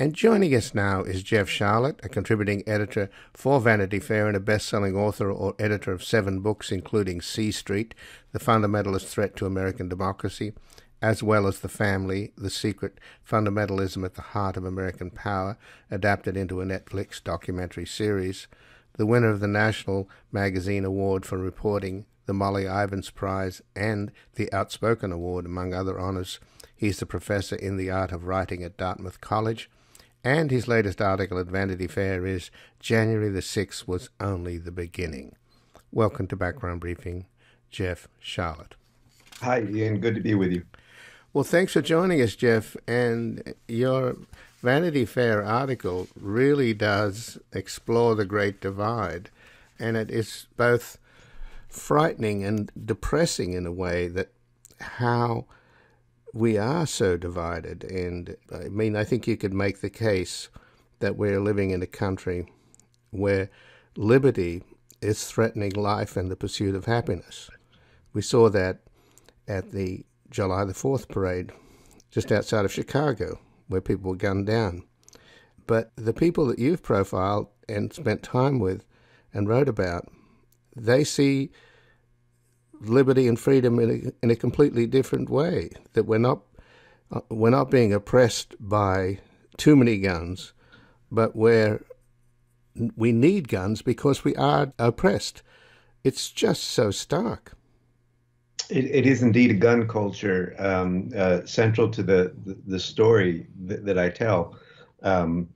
And joining us now is Jeff Sharlet, a contributing editor for Vanity Fair and a best selling author or editor of seven books, including C Street, The Fundamentalist Threat to American Democracy, as well as The Family, The Secret Fundamentalism at the Heart of American Power, adapted into a Netflix documentary series, the winner of the National Magazine Award for Reporting, the Molly Ivins Prize, and the Outspoken Award, among other honors. He's the professor in the art of writing at Dartmouth College and his latest article at Vanity Fair is January the 6th was only the beginning. Welcome to Background Briefing, Jeff Sharlet. Hi, Ian. Good to be with you. Well, thanks for joining us, Jeff. And your Vanity Fair article really does explore the Great Divide. And it is both frightening and depressing in a way that how we are so divided. And I mean, I think you could make the case that we're living in a country where liberty is threatening life and the pursuit of happiness. We saw that at the July the 4th parade just outside of Chicago, where people were gunned down. But the people that you've profiled and spent time with and wrote about, they see liberty and freedom in a, in a completely different way. That we're not uh, we're not being oppressed by too many guns, but where we need guns because we are oppressed. It's just so stark. It, it is indeed a gun culture um, uh, central to the the, story that, that, I tell. Um,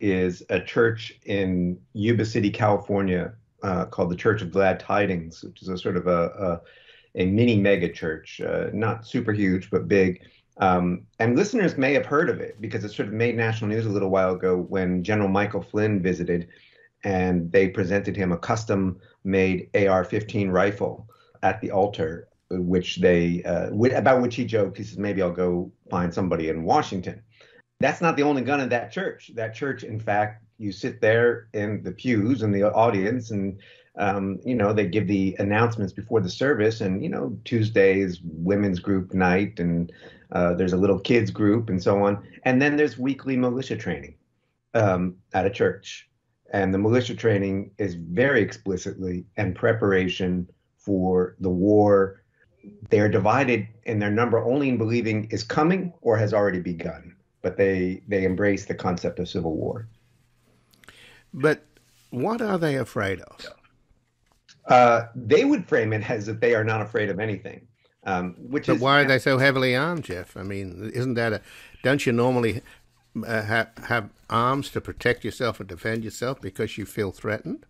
is a church in Yuba City, California, uh, called the Church of Glad Tidings, which is a sort of a, a, a mini mega church, uh, not super huge, but big. Um, and listeners may have heard of it because it sort of made national news a little while ago when General Michael Flynn visited and they presented him a custom made AR 15 rifle at the altar, which they, uh, about which he joked. He says, maybe I'll go find somebody in Washington. That's not the only gun in that church. That church, in fact, you sit there in the pews in the audience and um, you know they give the announcements before the service and you know tuesdays women's group night and uh, there's a little kids group and so on. And then there's weekly militia training um, at a church. And the militia training is very explicitly in preparation for the war. They're divided in their number only in believing is coming or has already begun but they they embrace the concept of civil war but what are they afraid of? Uh, they would frame it as that they are not afraid of anything. Um, which but is, why are they so heavily armed, Jeff? I mean, isn't that a? Don't you normally uh, have, have arms to protect yourself and defend yourself because you feel threatened?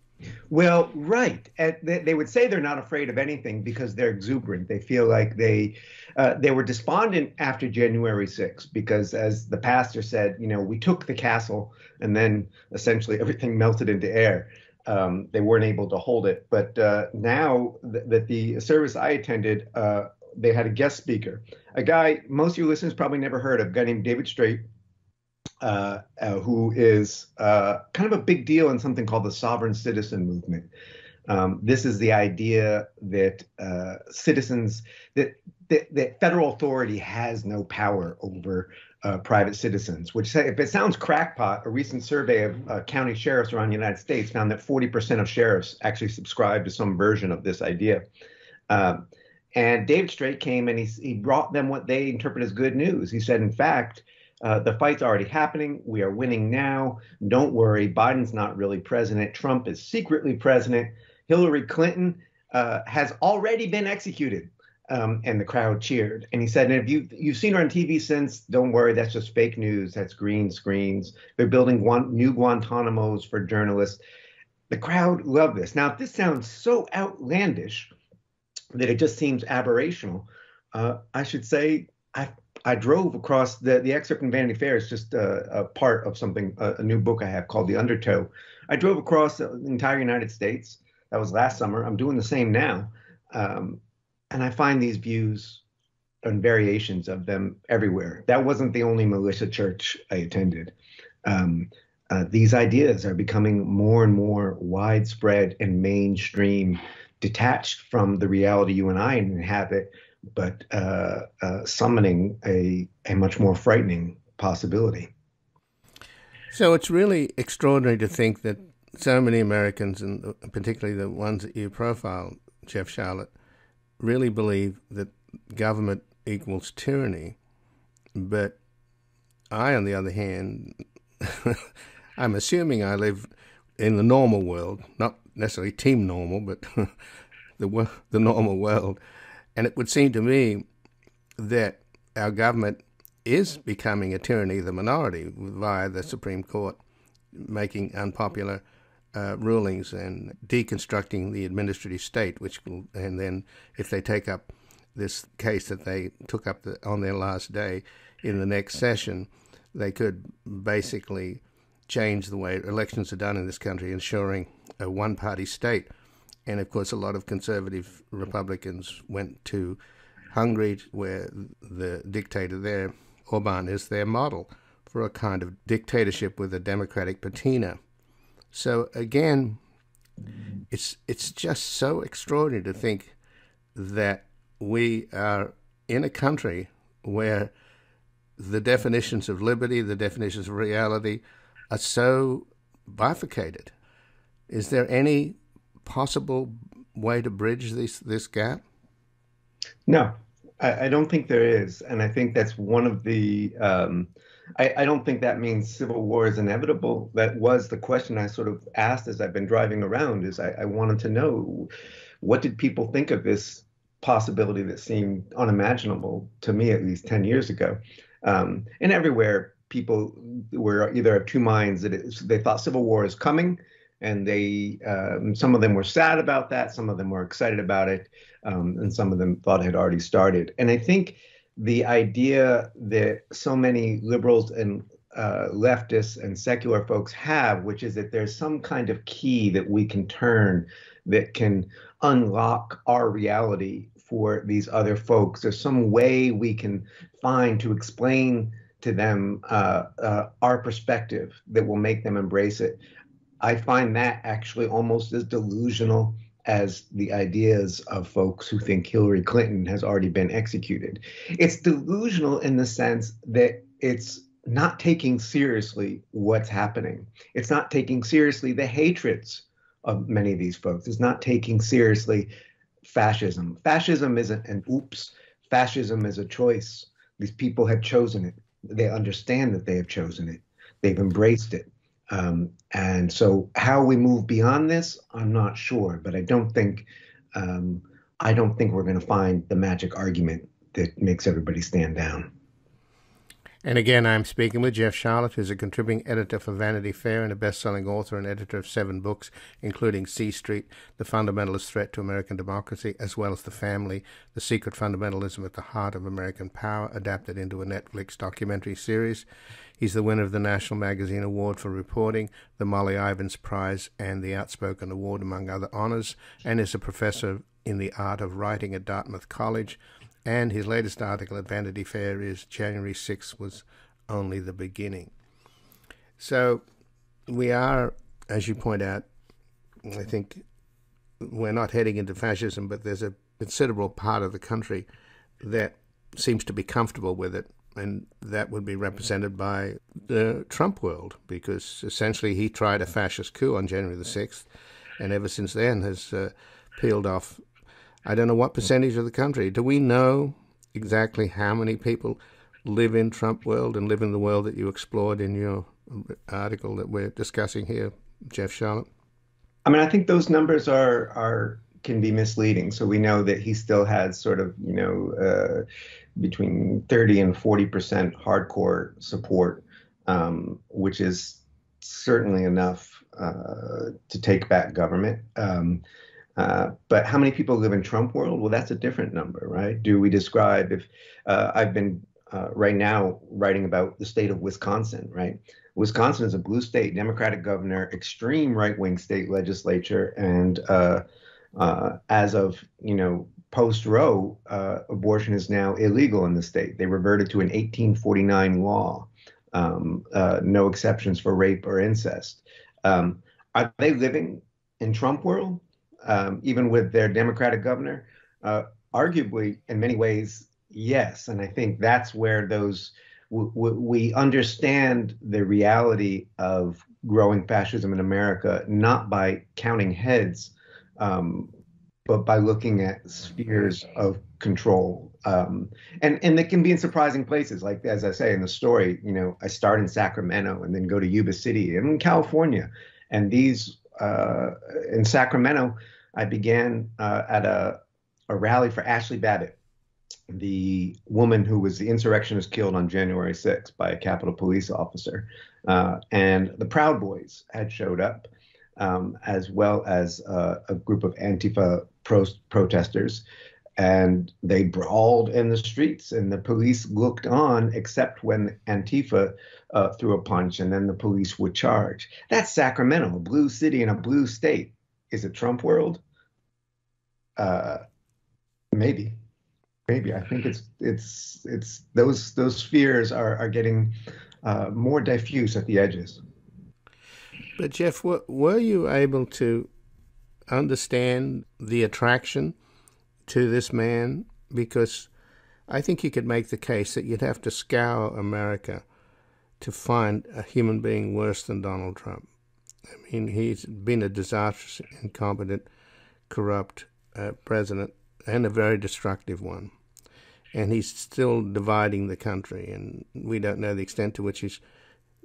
Well, right. they would say they're not afraid of anything because they're exuberant. They feel like they uh, they were despondent after January 6th because, as the pastor said, you know, we took the castle and then essentially everything melted into air. Um, they weren't able to hold it. But uh, now th- that the service I attended, uh, they had a guest speaker, a guy most of your listeners probably never heard of, a guy named David Straight, uh, uh, who is uh, kind of a big deal in something called the sovereign citizen movement. Um, this is the idea that uh, citizens, that, that, that federal authority has no power over uh, private citizens. Which, if it sounds crackpot, a recent survey of county sheriffs around the United States found that 40% of sheriffs actually subscribe to some version of this idea. Um, and David Straight came and he, he brought them what they interpret as good news. He said, in fact, uh, the fight's already happening. We are winning now. Don't worry. Biden's not really president. Trump is secretly president. Hillary Clinton uh, has already been executed. Um, and the crowd cheered. And he said, and if you, you've seen her on TV since, don't worry, that's just fake news. That's green screens. They're building one, new Guantanamos for journalists. The crowd loved this. Now, if this sounds so outlandish that it just seems aberrational, uh, I should say I I drove across the the excerpt in Vanity Fair is just a, a part of something a, a, new book I have called The Undertow. I drove across the entire United States. That was last summer. I'm doing the same now, um, and I find these views and variations of them everywhere. That wasn't the only militia church I attended. Um, uh, these ideas are becoming more and more widespread and mainstream, detached from the reality you and I inhabit but uh, uh, summoning a, a much more frightening possibility. So it's really extraordinary to think that so many Americans, and particularly the ones that you profile, Jeff Sharlet, really believe that government equals tyranny. But I, on the other hand, I'm assuming I live in the normal world, not necessarily team normal, but the the normal world, and it would seem to me that our government is becoming a tyranny of the minority via the Supreme Court making unpopular uh, rulings and deconstructing the administrative state, which will, and then if they take up this case that they took up the, on their last day in the next session, they could basically change the way elections are done in this country, ensuring a one party state. And of course, a lot of conservative Republicans went to Hungary, where the dictator there, Orban, is their model for a kind of dictatorship with a democratic patina. So again, it's it's just so extraordinary to think that we are in a country where the definitions of liberty, the definitions of reality, are so bifurcated. Is there any possible way to bridge this this gap? No, I, I don't think there is, and I think that's one of the. Um, I, I, don't think that means civil war is inevitable. That was the question I sort of asked as I've been driving around. Is I, I wanted to know what did people think of this possibility that seemed unimaginable to me at least 10 years ago. Um, and everywhere, people were either of two minds that it, they thought civil war is coming, and they um, some of them were sad about that, some of them were excited about it, um, and some of them thought it had already started. And I think the idea that so many liberals and uh, leftists and secular folks have, which is that there's some kind of key that we can turn that can unlock our reality for these other folks. There's some way we can find to explain to them uh, uh, our perspective that will make them embrace it. I find that actually almost as delusional as the ideas of folks who think Hillary Clinton has already been executed. It's delusional in the sense that it's not taking seriously what's happening. It's not taking seriously the hatreds of many of these folks. It's not taking seriously fascism. Fascism isn't an oops. Fascism is a choice. These people have chosen it. They understand that they have chosen it. They've embraced it. Um, and so, how we move beyond this, I'm not sure. But I don't think, um, I don't think we're going to find the magic argument that makes everybody stand down. And again, I'm speaking with Jeff Sharlet, who's a contributing editor for Vanity Fair and a best selling author and editor of seven books, including C Street, The Fundamentalist Threat to American Democracy, as well as The Family, The Secret Fundamentalism at the Heart of American Power, adapted into a Netflix documentary series. He's the winner of the National Magazine Award for Reporting, the Molly Ivins Prize, and the Outspoken Award, among other honors, and is a professor in the art of writing at Dartmouth College and his latest article at Vanity Fair is January 6th was only the beginning. So we are, as you point out, I think we're not heading into fascism, but there's a considerable part of the country that seems to be comfortable with it. And that would be represented by the Trump world, because essentially he tried a fascist coup on January the 6th, and ever since then has uh, peeled off I don't know what percentage of the country. Do we know exactly how many people live in Trump world and live in the world that you explored in your article that we're discussing here, Jeff Sharlet? I mean, I think those numbers are are can be misleading. So we know that he still has sort of you know uh, between 30 and 40 percent hardcore support, um, which is certainly enough uh, to take back government. Um, uh, but how many people live in Trump world? Well, that's a different number, right? Do we describe if uh, I've been uh, right now writing about the state of Wisconsin, right? Wisconsin is a blue state, Democratic governor, extreme right wing state legislature, and uh, uh, as of you know post Roe, abortion is now illegal in the state. They reverted to an 1849 law, um, no exceptions for rape or incest. Um, are they living in Trump world? Um, even with their Democratic governor? Uh, arguably, in many ways, yes. And I think that's where those we, we understand the reality of growing fascism in America not by counting heads, um, but by looking at spheres of control. Um, and and they can be in surprising places. Like as I say in the story, you know, I start in Sacramento and then go to Yuba City and in California, and these uh, in Sacramento, I began uh, at a a rally for Ashli Babbitt, the woman who was the insurrectionist killed on January 6th by a Capitol Police officer. Uh, and the Proud Boys had showed up, um, as well as uh, a group of Antifa pro- protesters. And they brawled in the streets, and the police looked on, except when Antifa uh, threw a punch, and then the police would charge. That's Sacramento, a blue city in a blue state. Is it Trump world? Uh, maybe maybe I think it's it's it's those those fears are are getting uh, more diffuse at the edges. But Jeff, were you able to understand the attraction to this man? Because I think you could make the case that you'd have to scour America to find a human being worse than Donald Trump. I mean, he's been a disastrous, incompetent, corrupt uh, president and a very destructive one and he's still dividing the country. And we don't know the extent to which his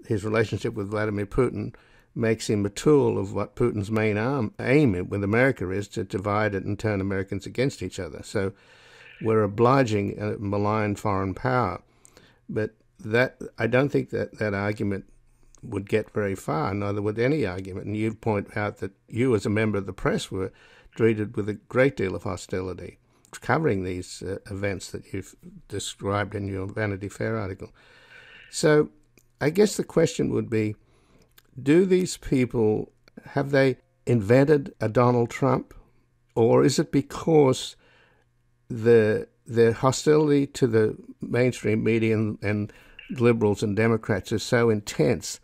his relationship with Vladimir Putin makes him a tool of what Putin's main arm, aim with America is to divide it and turn Americans against each other. So we're obliging a malign foreign power, but that I don't think that that argument would get very far. Neither would any argument. And you point out that you, as a member of the press, were treated with a great deal of hostility covering these uh, events that you've described in your Vanity Fair article. So, I guess the question would be do these people have they invented a Donald Trump or is it because the their hostility to the mainstream media and, and liberals and Democrats is so intense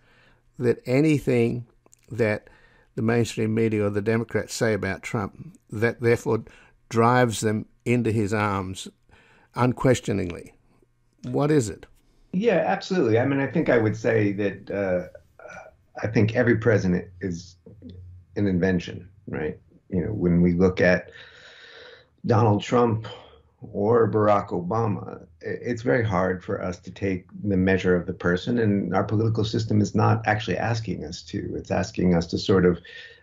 that anything that the mainstream media or the Democrats say about Trump that therefore drives them into his arms unquestioningly. What is it? Yeah, absolutely. I mean, I think I would say that uh, I think every president is an invention, right? You know, when we look at Donald Trump or Barack Obama, it's very hard for us to take the measure of the person, and our political system is not actually asking us to. It's asking us to sort of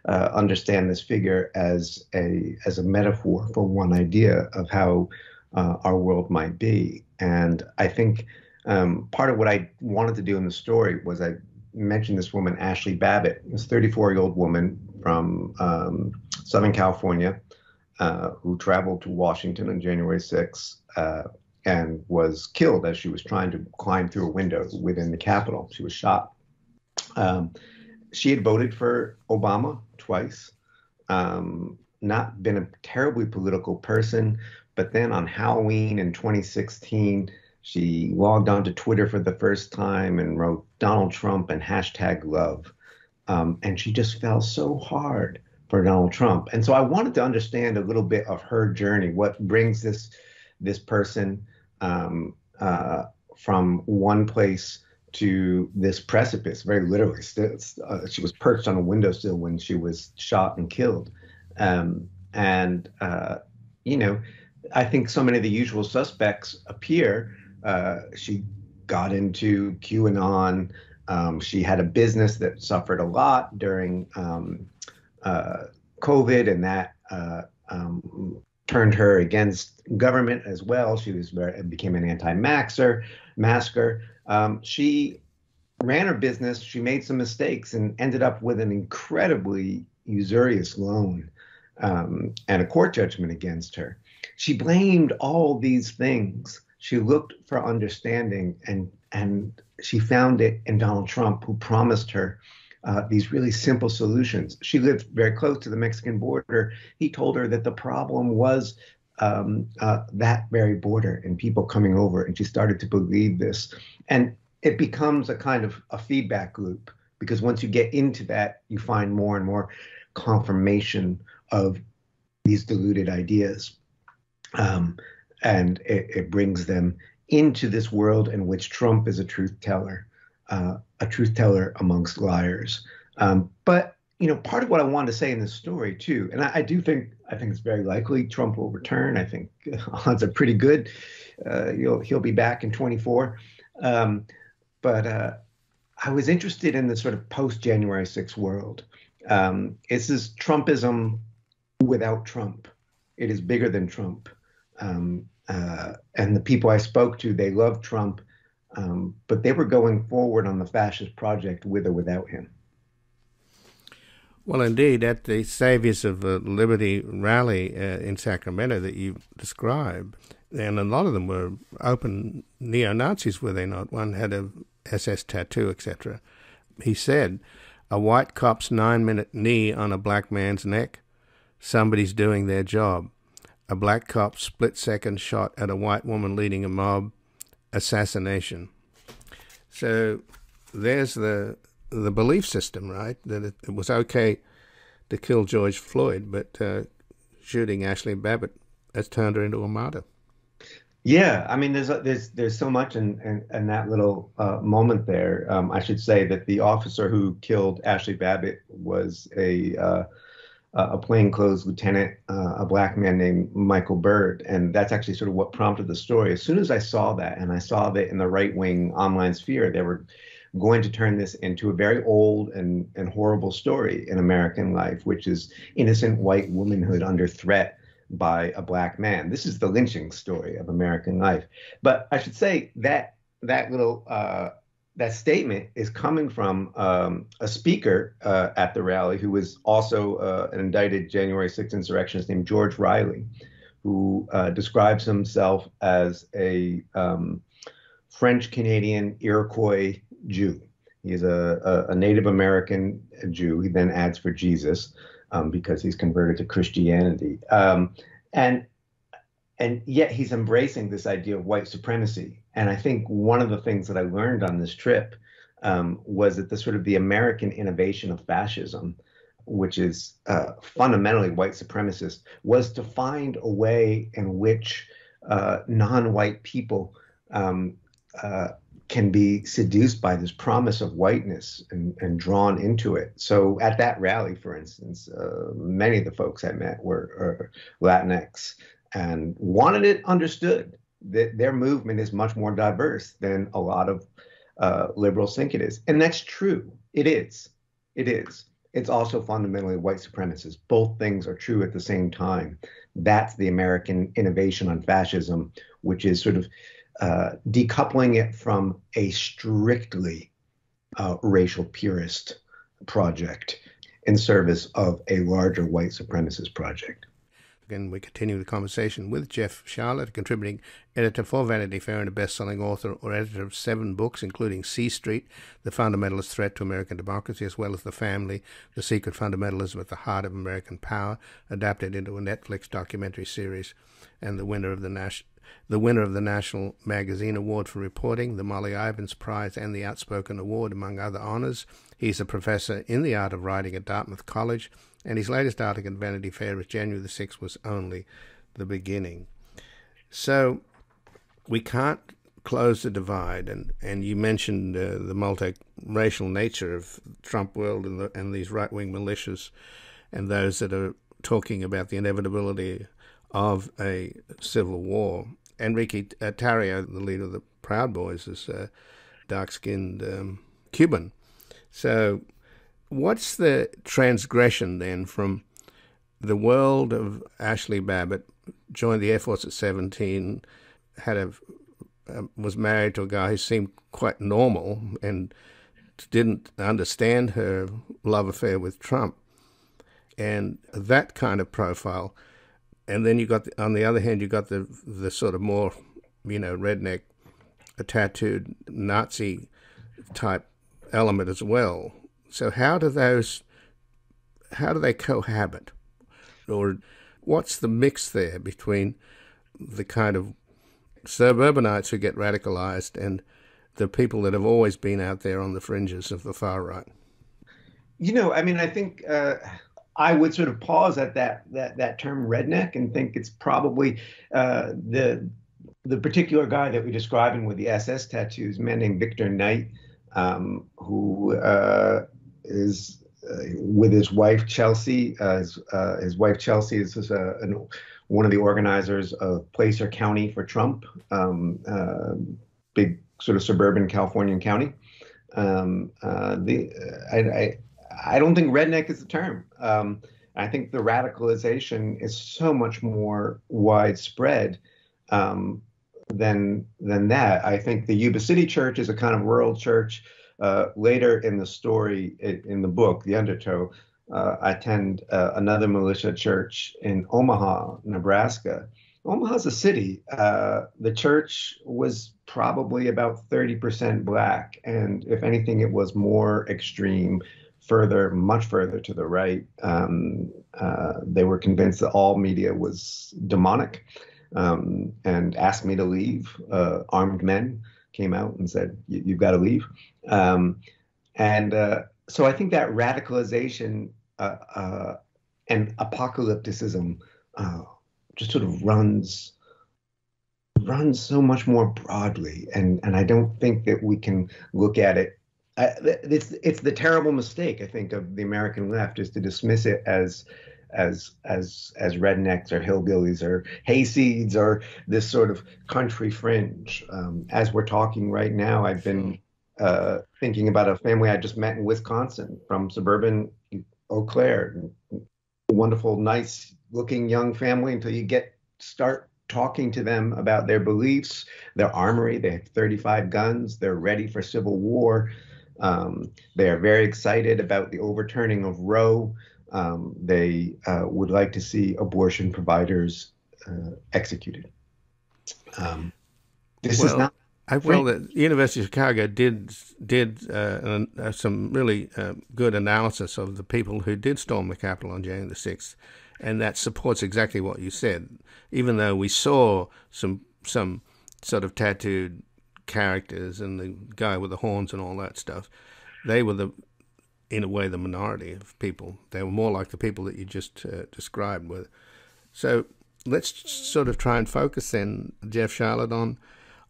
uh, understand this figure as a as a metaphor for one idea of how uh, our world might be. And I think um, part of what I wanted to do in the story was I mentioned this woman Ashli Babbitt, this 34 year old woman from um, Southern California uh, who traveled to Washington on January 6th uh, and was killed as she was trying to climb through a window within the Capitol. She was shot. Um, she had voted for Obama twice, um, not been a terribly political person, but then on Halloween in 2016, she logged onto Twitter for the first time and wrote Donald Trump and hashtag love. Um, and she just fell so hard for Donald Trump. And so I wanted to understand a little bit of her journey, what brings this this person um, uh, from one place to this precipice, very literally. Uh, she was perched on a windowsill when she was shot and killed. Um, and, uh, you know, I think so many of the usual suspects appear. Uh, she got into QAnon. Um, she had a business that suffered a lot during um, uh, COVID, and that uh, um, turned her against government as well. She was became an anti-maxer, masker. Um, she ran her business. She made some mistakes and ended up with an incredibly usurious loan um, and a court judgment against her. She blamed all these things. She looked for understanding, and and she found it in Donald Trump, who promised her uh, these really simple solutions. She lived very close to the Mexican border. He told her that the problem was um, uh, that very border and people coming over, and she started to believe this. And it becomes a kind of a feedback loop because once you get into that, you find more and more confirmation of these diluted ideas, um, and it, it brings them into this world in which Trump is a truth teller, uh, a truth teller amongst liars. Um, but you know, part of what I wanted to say in this story too, and I, I, do think I think it's very likely Trump will return. I think odds are pretty good. Uh, he'll he'll be back in 24. Um, but uh, I was interested in the sort of post January 6th world. Um, this is Trumpism without Trump. It is bigger than Trump. Um, uh, and the people I spoke to, they loved Trump, um, but they were going forward on the fascist project with or without him. Well, indeed, at the Saviors of uh, Liberty rally uh, in Sacramento that you describe, and a lot of them were open neo Nazis, were they not? One had a SS tattoo, etc. He said, "A white cop's nine-minute knee on a black man's neck, somebody's doing their job a black cop split second shot at a white woman leading a mob, assassination. So there's the the belief system, right? That it, it was okay to kill George Floyd, but uh, shooting Ashli Babbitt has turned her into a martyr. Yeah, I mean, there's there's there's so much in in, in that little uh, moment there. Um, I should say that the officer who killed Ashli Babbitt was a uh, uh, a plainclothes lieutenant, uh, a black man named Michael Byrd. And that's actually sort of what prompted the story. As soon as I saw that, and I saw that in the right wing online sphere, they were going to turn this into a very old and, and horrible story in American life, which is innocent white womanhood under threat by a black man. This is the lynching story of American life. But I should say that that little uh, that statement is coming from um, a speaker uh, at the rally who was also uh, an indicted January 6th insurrectionist named George Riley, who uh, describes himself as a um, French Canadian Iroquois Jew. He's a, a, Native American Jew. He then adds for Jesus um, because he's converted to Christianity. Um, and and yet he's embracing this idea of white supremacy and I think one of the things that I learned on this trip um, was that the sort of the American innovation of fascism, which is uh, fundamentally white supremacist, was to find a way in which uh, non-white people um, uh, can be seduced by this promise of whiteness and, and, drawn into it. So at that rally, for instance, uh, many of the folks I met were Latinx and wanted it understood that their movement is much more diverse than a lot of uh, liberals think it is. And that's true. It is. It is. It's also fundamentally white supremacist. Both things are true at the same time. That's the American innovation on fascism, which is sort of uh, decoupling it from a strictly uh, racial purist project in service of a larger white supremacist project. Again, we continue the conversation with Jeff Sharlet, a contributing editor for Vanity Fair and a best-selling author or editor of seven books, including C Street, The Fundamentalist Threat to American Democracy, as well as The Family, The Secret Fundamentalism at the Heart of American Power, adapted into a Netflix documentary series, and the winner of the National the winner of the National Magazine Award for Reporting, the Molly Ivins Prize, and the Outspoken Award, among other honors. He's a professor in the art of writing at Dartmouth College and his latest article in Vanity Fair is January the 6th was only the beginning. So we can't close the divide, and, and you mentioned uh, the multiracial nature of Trump world and, the, and these right wing militias, and those that are talking about the inevitability of a civil war. Enrique Tarrio, the leader of the Proud Boys, is a dark skinned um, Cuban. So What's the transgression then from the world of Ashli Babbitt, joined the Air Force at 17, had a was married to a guy who seemed quite normal and didn't understand her love affair with Trump, and that kind of profile. And then you got, the, on the other hand, you got the the sort of more, you know, redneck, tattooed Nazi type element as well. So how do those how do they cohabit? Or what's the mix there between the kind of suburbanites who get radicalized and the people that have always been out there on the fringes of the far right? You know, I mean, I think uh, I would sort of pause at that that that term redneck and think it's probably uh, the the particular guy that we're describing with the SS tattoos, man named Victor Knight, um, who uh, is uh, with his wife Chelsea. Uh, his, uh, his, wife Chelsea is, is an, one of the organizers of Placer County for Trump, um, uh, big sort of suburban Californian county. Um, uh, the I, I, I don't think redneck is the term. Um, I think the radicalization is so much more widespread um, than than that. I think the Yuba City Church is a kind of rural church. Uh, later in the story, in the book, The Undertow, uh, I attend uh, another militia church in Omaha, Nebraska. Omaha's a city. Uh, the church was probably about 30% black, and if anything, it was more extreme further, much further to the right. Um, uh, they were convinced that all media was demonic um, and asked me to leave. Uh, armed men came out and said, You've got to leave. Um, and uh, so I think that radicalization uh, uh, and apocalypticism uh, just sort of runs runs so much more broadly and and I don't think that we can look at it it's it's the terrible mistake I think of the American left is to dismiss it as as as as rednecks or hillbillies or hayseeds or this sort of country fringe. Um, as we're talking right now, I've been uh, thinking about a family I just met in Wisconsin from suburban Eau Claire. Wonderful, nice looking young family until you get start talking to them about their beliefs, their armory. They have 35 guns. They're ready for civil war. Um, they are very excited about the overturning of Roe. Um, they uh, would like to see abortion providers uh, executed. Um, this well, is not. I, well, the University of Chicago did did uh, uh some really uh, good analysis of the people who did storm the Capitol on January the sixth, and that supports exactly what you said. Even though we saw some some sort of tattooed characters and the guy with the horns and all that stuff. They were the, in a way, the minority of people. They were more like the people that you just uh, described. With so let's sort of try and focus then, Jeff Sharlet, on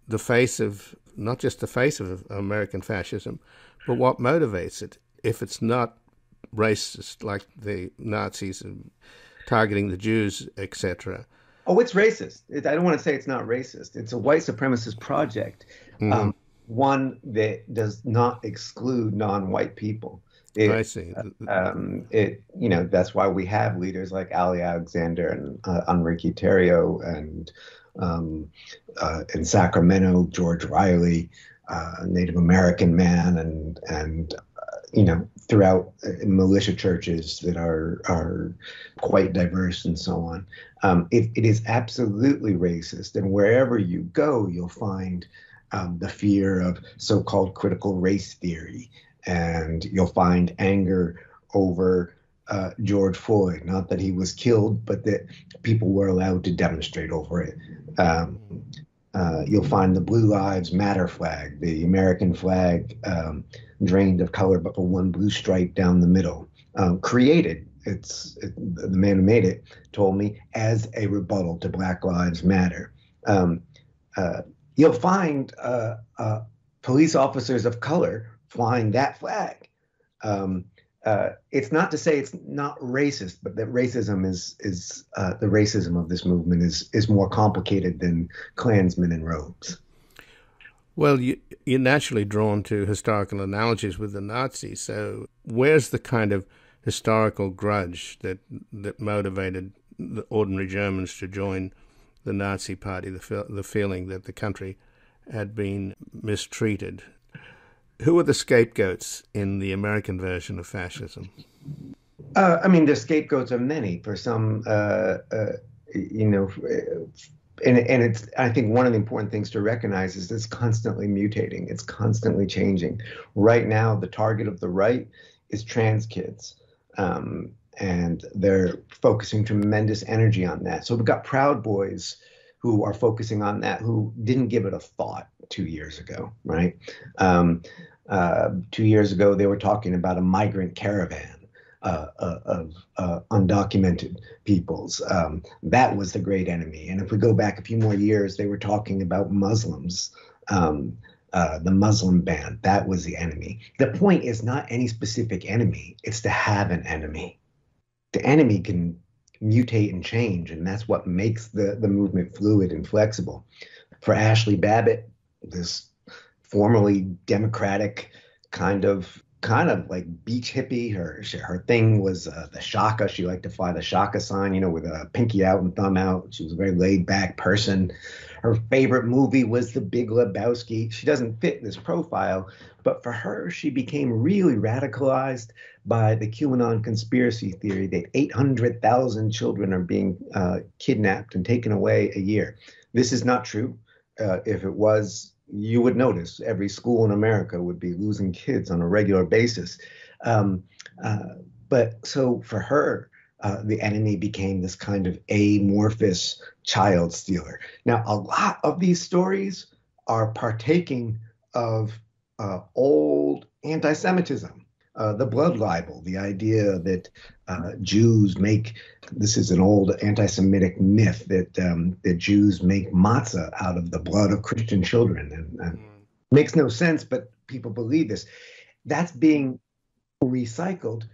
the face of not just the face of American fascism, but what motivates it. If it's not racist like the Nazis targeting the Jews, etc. Oh, it's racist. It, I don't want to say it's not racist. It's a white supremacist project mm-hmm. um, one that does not exclude non-white people. It, I see. Um, it you know that's why we have leaders like Ali Alexander and uh, Enrique Tarrio and um, uh, in Sacramento George Riley, uh, Native American man, and and uh, you know throughout uh, militia churches that are are quite diverse and so on. Um, it, it is absolutely racist, and wherever you go, you'll find um, the fear of so called critical race theory. And you'll find anger over uh, George Floyd, not that he was killed, but that people were allowed to demonstrate over it. Um, uh, you'll find the Blue Lives Matter flag, the American flag um, drained of color, but for one blue stripe down the middle, um, created. It's it, the man who made it told me as a rebuttal to Black Lives Matter. Um, uh, you'll find uh, uh, police officers of color flying that flag. Um, uh, it's not to say it's not racist, but that racism is is uh, the racism of this movement is is more complicated than Klansmen in robes. Well, you, you're naturally drawn to historical analogies with the Nazis. So, where's the kind of historical grudge that that motivated the ordinary Germans to join the Nazi Party, the, the feeling that the country had been mistreated. Who are the scapegoats in the American version of fascism? Uh, I mean, the scapegoats are many. For some, uh, uh, you know, and, and it's. I think one of the important things to recognize is it's constantly mutating. It's constantly changing. Right now, the target of the right is trans kids. Um, and they're focusing tremendous energy on that. So we've got Proud Boys who are focusing on that who didn't give it a thought two years ago, right? Um, uh, two years ago, they were talking about a migrant caravan. uh, uh, of undocumented peoples. Um, that was the great enemy. And if we go back a few more years, they were talking about Muslims. Um, uh, the Muslim ban, that was the enemy. The point is not any specific enemy, it's to have an enemy. The enemy can mutate and change, and that's what makes the, the movement fluid and flexible. For Ashli Babbitt, this formerly democratic kind of kind of like beach hippie. Her her thing was uh, the shaka. She liked to fly the shaka sign, you know, with a pinky out and thumb out. She was a very laid back person. Her favorite movie was The Big Lebowski. She doesn't fit this profile, but for her, she became really radicalized by the QAnon conspiracy theory that 800,000 children are being uh, kidnapped and taken away a year. This is not true. Uh, if it was, you would notice every school in America would be losing kids on a regular basis. Um, uh, but so for her, uh, the enemy became this kind of amorphous child stealer. Now, a lot of these stories are partaking of uh, old anti Semitism. Uh, the blood libel, the idea that uh, Jews make this is an old anti-Semitic myth that um, that Jews make matzah out of the blood of Christian children, and, and mm. makes no sense, but people believe this. That's being recycled,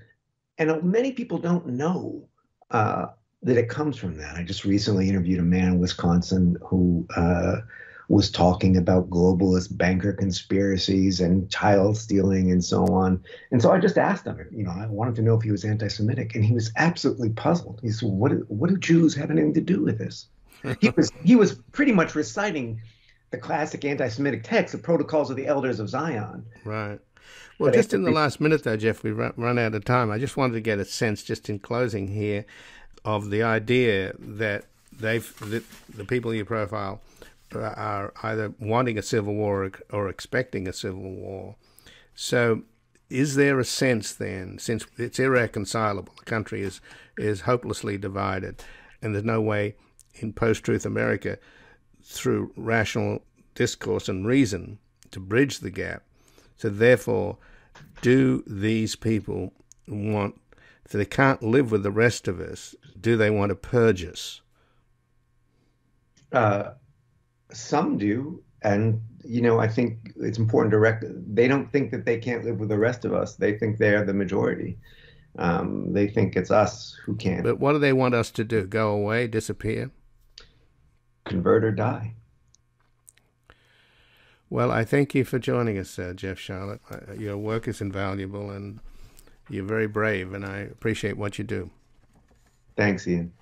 and many people don't know uh, that it comes from that. I just recently interviewed a man in Wisconsin who uh, was talking about globalist banker conspiracies and child stealing and so on. And so I just asked him, you know, I wanted to know if he was anti-Semitic, and he was absolutely puzzled. He said, "What? What do Jews have anything to do with this?" he was he was pretty much reciting the classic anti-Semitic text, the Protocols of the Elders of Zion. Right. Well, but just in the last minute, though, Jeff, we've run out of time. I just wanted to get a sense, just in closing here, of the idea that they've that the people you profile are either wanting a civil war or, or expecting a civil war. So, is there a sense then, since it's irreconcilable, the country is is hopelessly divided, and there's no way in post-truth America, through rational discourse and reason, to bridge the gap. So therefore, do these people want? If they can't live with the rest of us, do they want to purge us? Uh, some do, and you know, I think it's important to rec- they don't think that they can't live with the rest of us. They think they are the majority. Um, they think it's us who can't. But what do they want us to do? Go away, disappear? Convert or die. Well, I thank you for joining us, uh, Jeff Sharlet. Uh, your work is invaluable, and you're very brave, and I appreciate what you do. Thanks, Ian.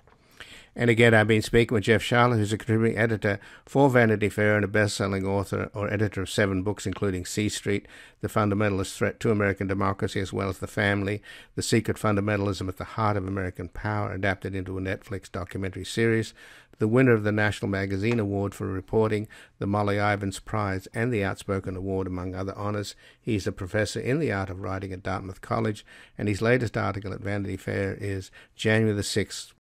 And again, I've been speaking with Jeff Sharlet, who's a contributing editor for Vanity Fair and a best-selling author or editor of seven books, including C Street, The Fundamentalist Threat to American Democracy, as well as The Family, The Secret Fundamentalism at the Heart of American Power, adapted into a Netflix documentary series, the winner of the National Magazine Award for Reporting, the Molly Ivins Prize, and the Outspoken Award, among other honors. He's a professor in the art of writing at Dartmouth College, and his latest article at Vanity Fair is January the 6th